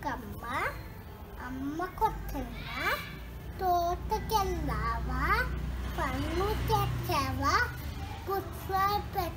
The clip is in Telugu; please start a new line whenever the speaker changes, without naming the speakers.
అమ్మకమ్మ అమ్మ కొత్తగా తోటకెళ్ళావా? పన్ను తెచ్చావా కూర్చోపెట్టి